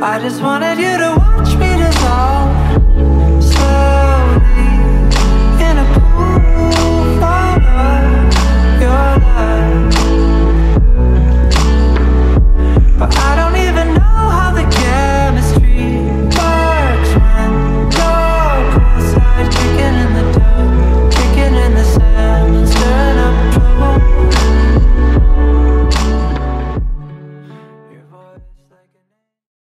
I just wanted you to